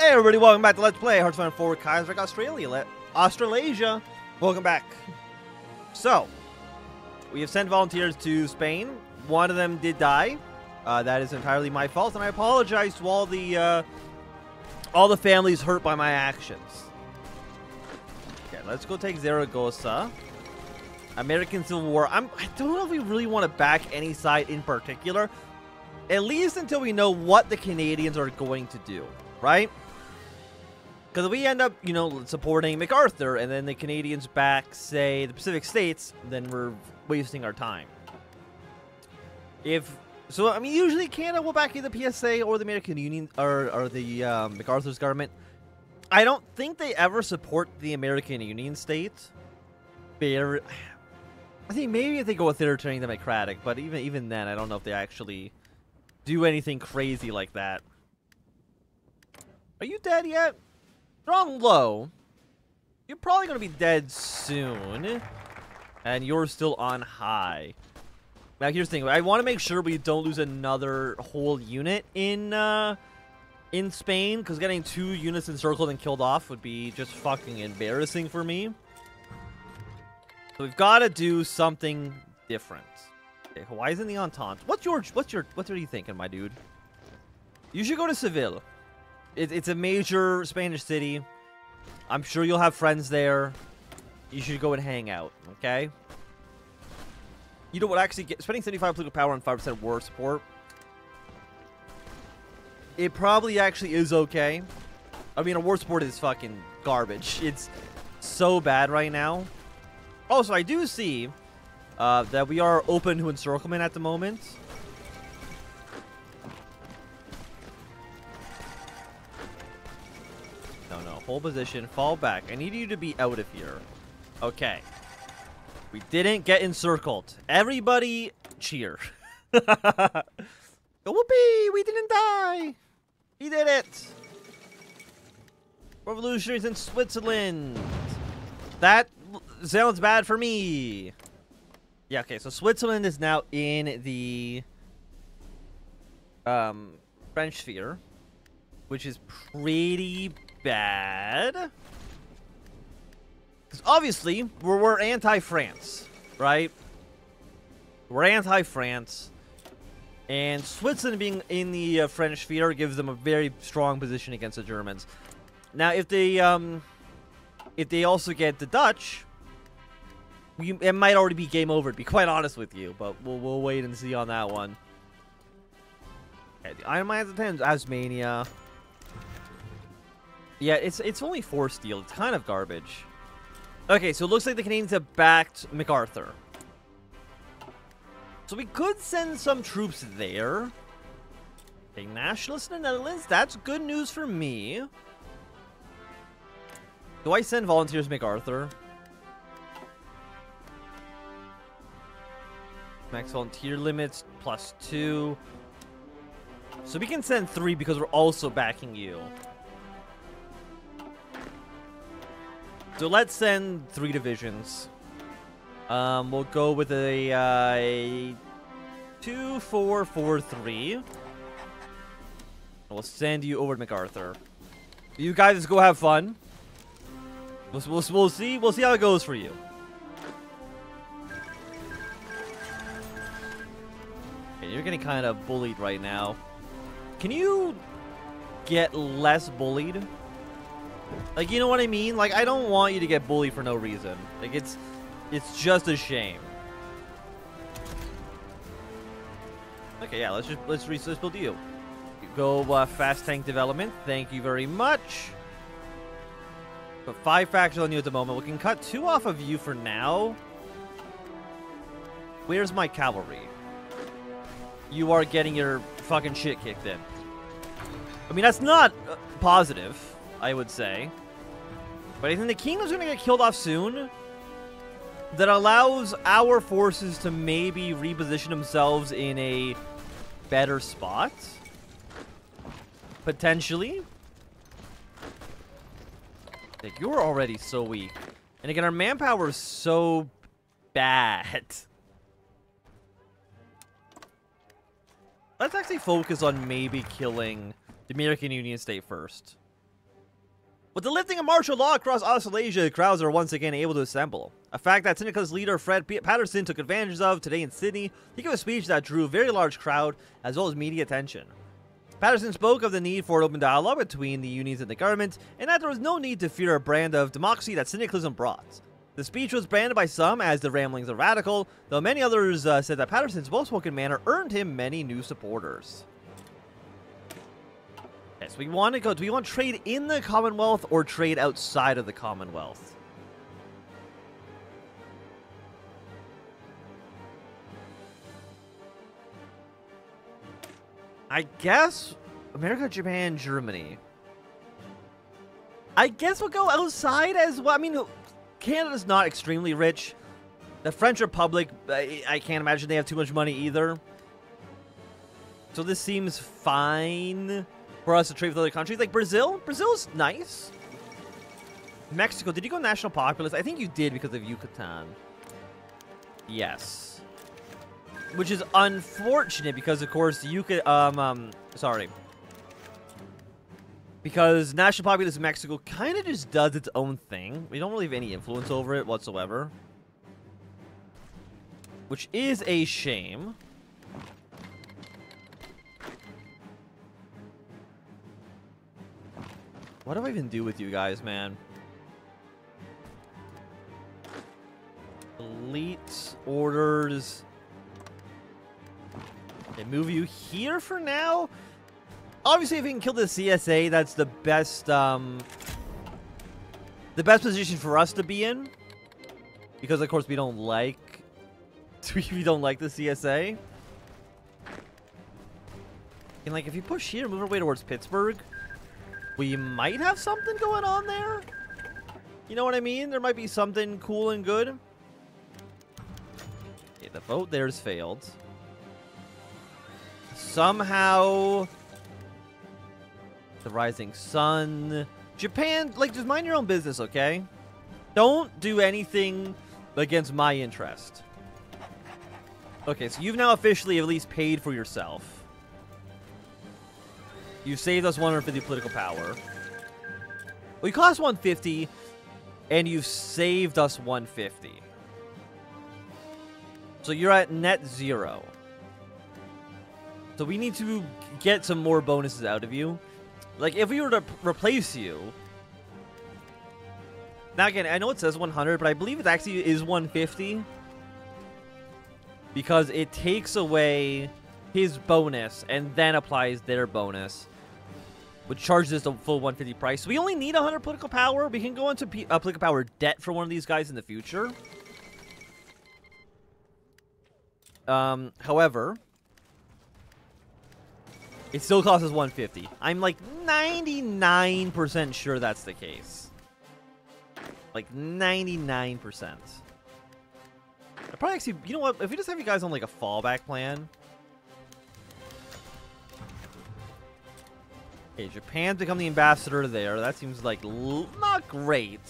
Hey everybody, welcome back to Let's Play Hearts of Iron 4 Kaiserreich Australia. Australasia. Welcome back. So, we have sent volunteers to Spain. One of them did die. Uh, that is entirely my fault, and I apologize to all the uh, all the families hurt by my actions. Okay, let's go take Zaragoza. American Civil War. I'm, I don't know if we really want to back any side in particular. At least until we know what the Canadians are going to do, right? Because we end up, you know, supporting MacArthur and then the Canadians back, say, the Pacific States, then we're wasting our time. If so, I mean, usually Canada will back either the PSA or the American Union or, or the um, MacArthur's government. I don't think they ever support the American Union state. They're, I think maybe if they go with Libertarian Democratic, but even even then, I don't know if they actually do anything crazy like that. Are you dead yet? Strong low. You're probably going to be dead soon. And you're still on high. Now, here's the thing. I want to make sure we don't lose another whole unit in uh, in Spain, because getting two units encircled and killed off would be just fucking embarrassing for me. So we've got to do something different. Okay, Hawaii's in the Entente. What's your, what's your, what are you thinking, my dude? You should go to Seville. It, it's a major Spanish city. I'm sure you'll have friends there. You should go and hang out, okay? You know what? Actually, get, spending 75 political power on 5% war support. It probably actually is okay. I mean, a war support is fucking garbage. It's so bad right now. Also, I do see uh, that we are open to encirclement at the moment. No, no. Hold position. Fall back. I need you to be out of here. Okay. We didn't get encircled. Everybody cheer. Whoopee! We didn't die! We did it! Revolutionaries in Switzerland! That sounds bad for me. Yeah, okay, so Switzerland is now in the um, French sphere, which is pretty bad. Because obviously, we're, we're anti-France, right? We're anti-France. And Switzerland being in the uh, French sphere gives them a very strong position against the Germans. Now, if they um, if they also get the Dutch, we, it might already be game over, to be quite honest with you. But we'll, we'll wait and see on that one. The Iron Mines at Tasmania. Yeah, it's it's only four steel. It's kind of garbage. Okay, so it looks like the Canadians have backed MacArthur. So we could send some troops there. Okay, nationalists in the Netherlands. That's good news for me. Do I send volunteers MacArthur? Max volunteer limits plus two. So we can send three because we're also backing you. So let's send three divisions. Um, we'll go with a, uh, two, four, four, three. We'll send you over to MacArthur. You guys go have fun. We'll, we'll, we'll see. We'll see how it goes for you. Okay, you're getting kind of bullied right now. Can you get less bullied? Like, you know what I mean? Like, I don't want you to get bullied for no reason. Like, it's it's just a shame. Okay, yeah, let's just let's let's build you. Go uh, fast tank development. Thank you very much. Put five factions on you at the moment. We can cut two off of you for now. Where's my cavalry? You are getting your fucking shit kicked in. I mean, that's not uh, positive, I would say. But I think the kingdom's gonna get killed off soon. That allows our forces to maybe reposition themselves in a better spot. Potentially. Like, you're already so weak. And again, our manpower is so bad. Let's actually focus on maybe killing the American Union State first. With the lifting of martial law across Australasia, crowds are once again able to assemble. A fact that Syndicate's leader Fred Paterson took advantage of today in Sydney. He gave a speech that drew a very large crowd as well as media attention. Paterson spoke of the need for open dialogue between the unions and the government, and that there was no need to fear a brand of democracy that syndicalism brought. The speech was branded by some as the ramblings of radical, though many others uh, said that Paterson's well-spoken manner earned him many new supporters. Yes, we want to go. Do we want to trade in the Commonwealth or trade outside of the Commonwealth? I guess America, Japan, Germany. I guess we'll go outside as well. I mean, Canada's not extremely rich. The French Republic, I, I can't imagine they have too much money either. So this seems fine for us to trade with other countries. Like Brazil. Brazil's nice. Mexico. Did you go national populace? I think you did because of Yucatan. Yes. Which is unfortunate because, of course, Yucatan... Um, um, sorry. Because national populace of Mexico kind of just does its own thing. We don't really have any influence over it whatsoever. Which is a shame. What do I even do with you guys, man? Elite orders. They move you here for now. Obviously, if we can kill the CSA, that's the best, um... The best position for us to be in. Because, of course, we don't like... we don't like the CSA. And, like, if you push here, move our way towards Pittsburgh we might have something going on there. You know what I mean? There might be something cool and good. Okay, the vote there's failed. Somehow... The Rising Sun... Japan, like, just mind your own business, okay? Don't do anything against my interest. Okay, so you've now officially at least paid for yourself. You saved us 150 political power. We cost 150, and you've saved us 150. So you're at net zero. So we need to get some more bonuses out of you. Like, if we were to replace you... Now, again, I know it says 100, but I believe it actually is 150. Because it takes away his bonus and then applies their bonus which charges the full 150 price. So we only need 100 political power. We can go into P uh, political power debt for one of these guys in the future. Um, however, it still costs us 150. I'm like 99% sure that's the case. Like 99%. I probably actually, you know what? If we just have you guys on like a fallback plan, Okay, Japan's become the ambassador there. That seems like not great.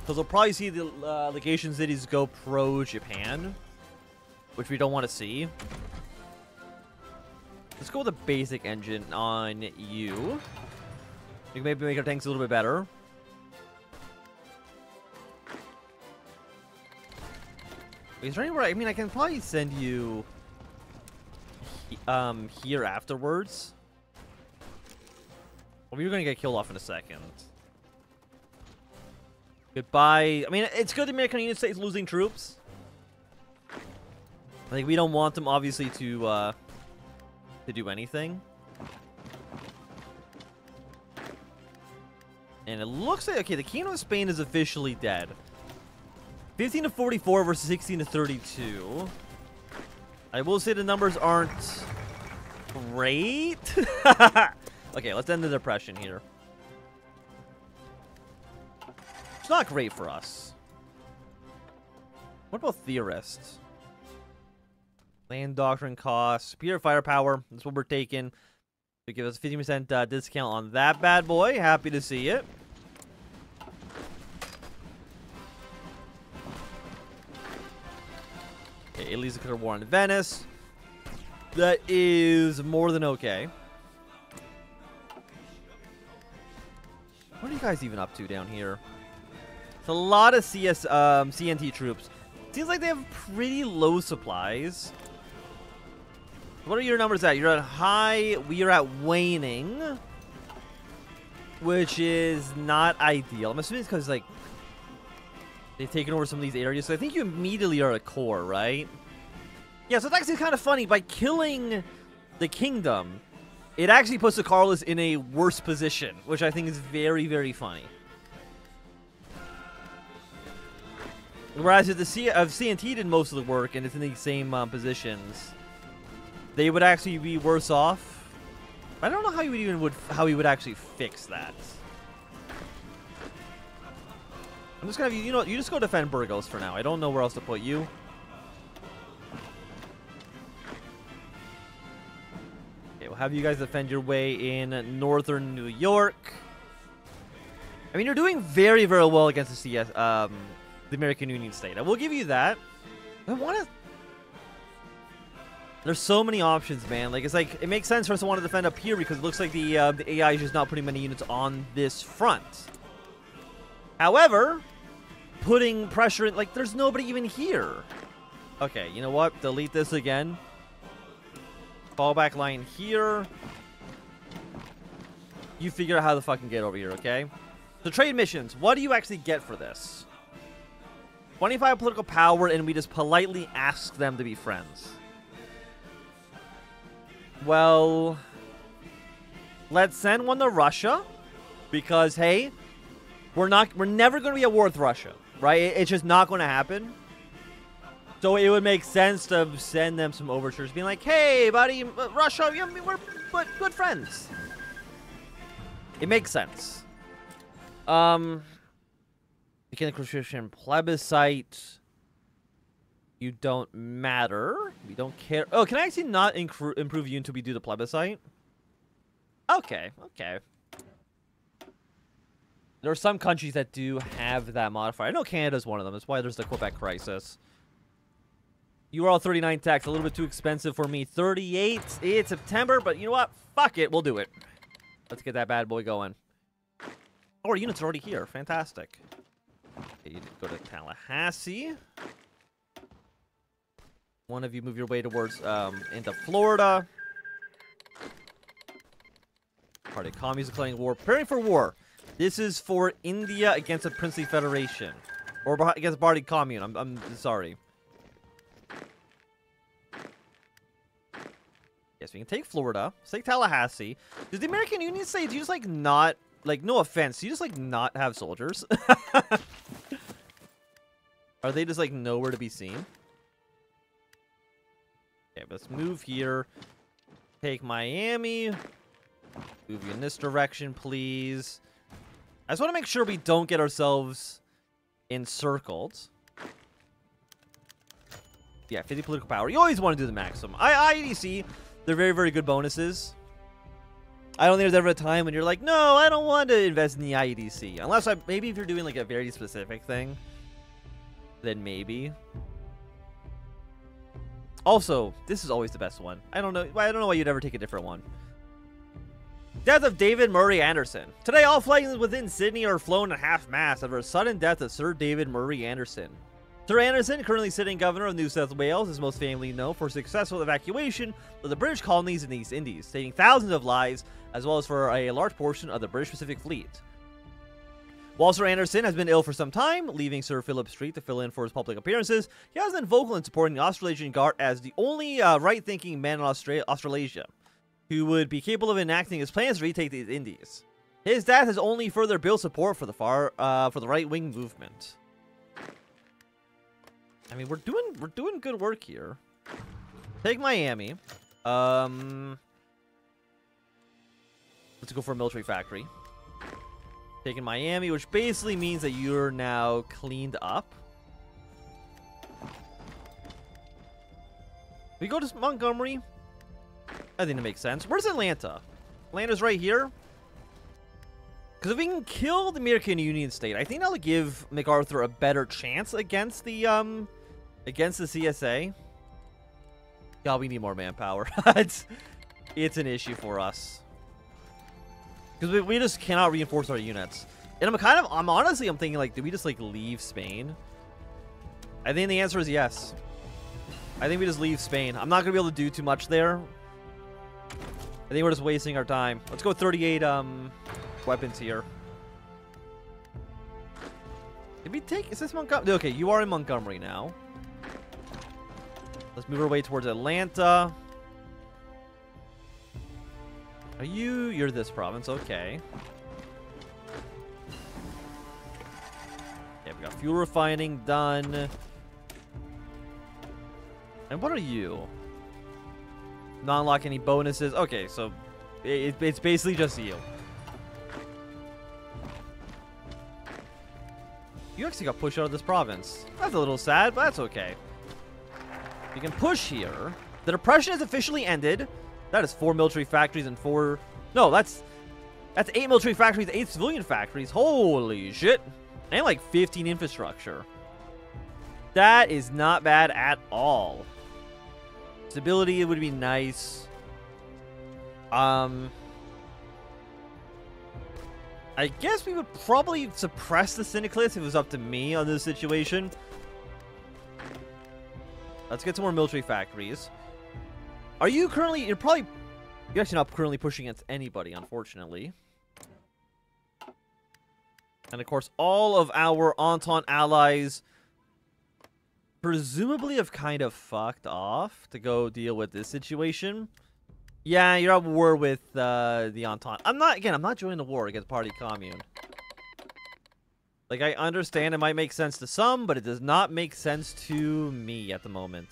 Because we'll probably see the uh, legation cities go pro-Japan. Which we don't want to see. Let's go with a basic engine on you. We can maybe make our tanks a little bit better. Is there anywhere? I mean, I can probably send you um here afterwards. Well, you're going to get killed off in a second. Goodbye. I mean, it's good the American Union States losing troops. I think we don't want them, obviously, to, uh, to do anything. And it looks like, okay, the Kingdom of Spain is officially dead. 15 to 44 versus 16 to 32. I will say the numbers aren't great. Okay, let's end the depression here. It's not great for us. What about theorists? Land doctrine costs, superior firepower. That's what we're taking. To give us a 50% uh, discount on that bad boy. Happy to see it. Okay, Italy's declared war on Venice. That is more than okay. Guys even up to down here? It's a lot of CS um, CNT troops. Seems like they have pretty low supplies. What are your numbers at? You're at high. We are at waning. Which is not ideal. I'm assuming it's because, like, they've taken over some of these areas. So I think you immediately are a core, right? Yeah, so it's actually kind of funny. By killing the kingdom, it actually puts the Carlist in a worse position, which I think is very, very funny. Whereas if the C of CNT did most of the work and it's in the same um, positions, they would actually be worse off. I don't know how you would even would how he would actually fix that. I'm just gonna you know you just go defend Burgos for now. I don't know where else to put you. Have you guys defend your way in northern New York. I mean, you're doing very, very well against the CS, um, the American Union state. I will give you that. I want to there's so many options, man. Like, it's like, it makes sense for us to want to defend up here because it looks like the, uh, the AI is just not putting many units on this front. However, putting pressure in, like, there's nobody even here. Okay, you know what? Delete this again. Fallback line here. You figure out how to fucking get over here, okay? So trade missions, what do you actually get for this? 25 political power, and we just politely ask them to be friends. Well, let's send one to Russia because hey, we're not we're never going to be at war with Russia, right? It's just not going to happen. So it would make sense to send them some overtures, being like, "Hey, buddy, uh, Russia, we're good, friends." It makes sense. Um, begin the Christian plebiscite. You don't matter. We don't care. Oh, can I actually not improve you until we do the plebiscite? Okay, okay. There are some countries that do have that modifier. I know Canada's one of them. That's why there's the Quebec crisis. You are all 39 tax. A little bit too expensive for me. 38. It's September, but you know what? Fuck it. We'll do it. Let's get that bad boy going. Oh, our units are already here. Fantastic. Okay, you go to Tallahassee. One of you move your way towards, um, into Florida. Party commies declaring war. Preparing for war. This is for India against a princely federation. Or against Bharti commune. I'm, I'm sorry. Yes, we can take Florida. Take Tallahassee. Does the American Union say, do you just, like, not... Like, no offense. Do you just, like, not have soldiers? Are they just, like, nowhere to be seen? Okay, let's move here. Take Miami. Move you in this direction, please. I just want to make sure we don't get ourselves encircled. Yeah, 50 political power. You always want to do the maximum. I IEDC, they're very, very good bonuses. I don't think there's ever a time when you're like, no, I don't want to invest in the IEDC. Unless I, maybe if you're doing like a very specific thing, then maybe. Also, this is always the best one. I don't know. I don't know why you'd ever take a different one. Death of David Murray Anderson. Today, all flights within Sydney are flown at half-mast after a sudden death of Sir David Murray Anderson. Sir Anderson, currently sitting governor of New South Wales, is most famously known for successful evacuation of the British colonies in the East Indies, saving thousands of lives, as well as for a large portion of the British Pacific Fleet. While Sir Anderson has been ill for some time, leaving Sir Philip Street to fill in for his public appearances, he has been vocal in supporting the Australasian Guard as the only uh, right-thinking man in Austra Australasia who would be capable of enacting his plans to retake the Indies. His death has only further built support for the far uh, for the right-wing movement. I mean, we're doing we're doing good work here. Take Miami. Um, let's go for a military factory. Taking Miami, which basically means that you're now cleaned up. We go to Montgomery. I think it makes sense. Where's Atlanta? Atlanta's right here. Because if we can kill the American Union State, I think that'll give MacArthur a better chance against the um against the CSA. God, we need more manpower. it's it's an issue for us. Because we, we just cannot reinforce our units. And I'm kind of, I'm honestly, I'm thinking like, do we just like leave Spain? I think the answer is yes. I think we just leave Spain. I'm not going to be able to do too much there. I think we're just wasting our time. Let's go 38 um, weapons here. Did we take... Is this Montgomery? Okay, you are in Montgomery now. Let's move our way towards Atlanta. Are you... You're this province. Okay. Yeah, we got fuel refining done. And what are you? Not unlock any bonuses. Okay, so it, it's basically just you. You actually got pushed out of this province. That's a little sad, but that's okay. You can push here. The depression has officially ended. That is four military factories and four... No, that's... That's eight military factories, eight civilian factories. Holy shit. And like 15 infrastructure. That is not bad at all. Stability would be nice. Um... I guess we would probably suppress the Syndicalists if it was up to me on this situation. Let's get some more military factories. Are you currently... You're probably... You're actually not currently pushing against anybody, unfortunately. And of course, all of our Entente allies presumably have kind of fucked off to go deal with this situation. Yeah, you're at war with uh, the Entente. I'm not, again, I'm not joining the war against Party Commune. Like, I understand it might make sense to some, but it does not make sense to me at the moment.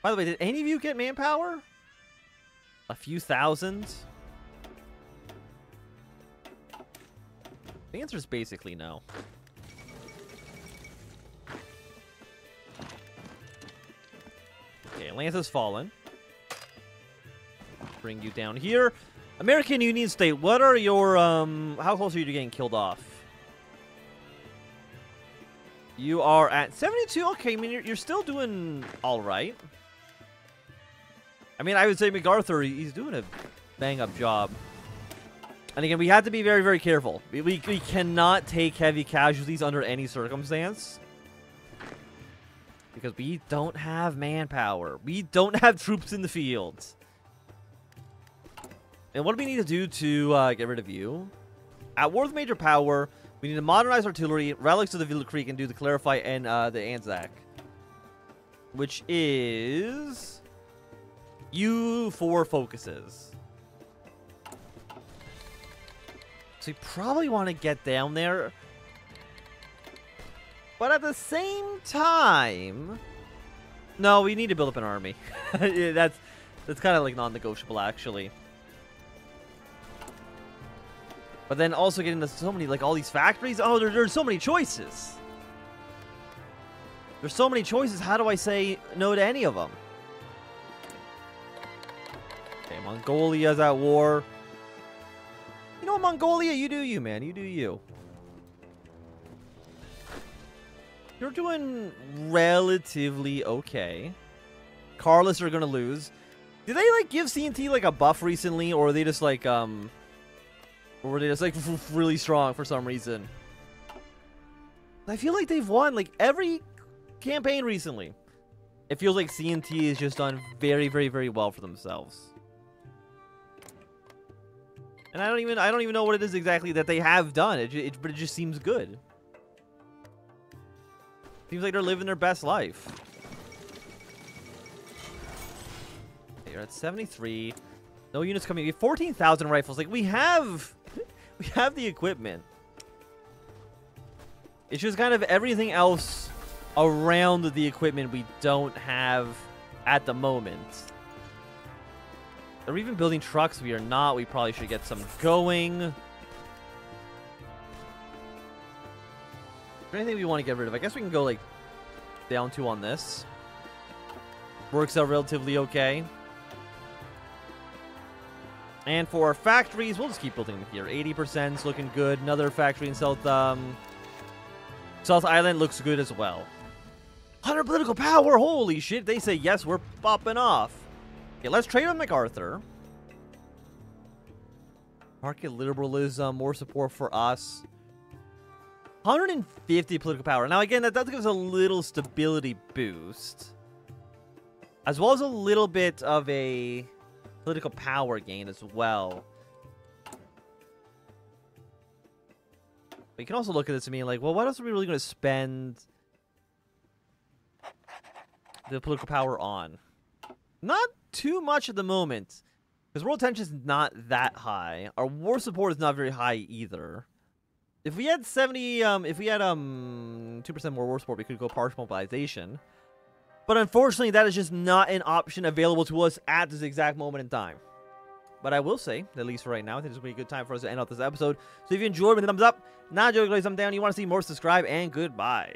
By the way, did any of you get manpower? A few thousand? The answer is basically no. Okay, Atlanta's fallen bring you down here. American Union State, what are your, um, how close are you to getting killed off? You are at 72. Okay, I mean, you're, you're still doing all right. I mean, I would say MacArthur, he's doing a bang-up job. And again, we have to be very, very careful. We, we, we cannot take heavy casualties under any circumstance. Because we don't have manpower. We don't have troops in the fields. And what do we need to do to uh, get rid of you? At war with major power, we need to modernize artillery, relics of the Weltkrieg, and do the Clarify and uh, the Anzac. Which is... You four focuses. So you probably want to get down there. But at the same time... No, we need to build up an army. that's that's kind of like non-negotiable, actually. But then also getting to so many, like all these factories. Oh, there, there's so many choices. There's so many choices. How do I say no to any of them? Okay, Mongolia's at war. You know, Mongolia, you do you, man. You do you. You're doing relatively okay. Carlist are gonna lose. Did they like give CNT like a buff recently, or are they just like um or were they just like really strong for some reason? I feel like they've won like every campaign recently. It feels like CNT has just done very, very, very well for themselves. And I don't even I don't even know what it is exactly that they have done. It, it but it just seems good. Seems like they're living their best life. you're at 73. No units coming. We have 14,000 rifles. Like, we have we have the equipment. It's just kind of everything else around the equipment we don't have at the moment. Are we even building trucks? We are not. We probably should get some going. Anything we want to get rid of? I guess we can go, like, down two on this. Works out relatively okay. And for factories, we'll just keep building them here. 80% is looking good. Another factory in South um, South Island looks good as well. 100 political power! Holy shit! They say yes, we're popping off. Okay, let's trade with MacArthur. Market liberalism, more support for us. 150 political power. Now, again, that does give us a little stability boost. As well as a little bit of a political power gain as well. But you can also look at this and be like, well, what else are we really going to spend the political power on? Not too much at the moment. Because world tension is not that high. Our war support is not very high either. If we had 70, um, if we had, um, 2% more war support, we could go partial mobilization. But unfortunately, that is just not an option available to us at this exact moment in time. But I will say, at least for right now, I think this will be a good time for us to end off this episode. So if you enjoyed, give a thumbs up. Not enjoyed, thumbs down. You want to see more, subscribe, and goodbye.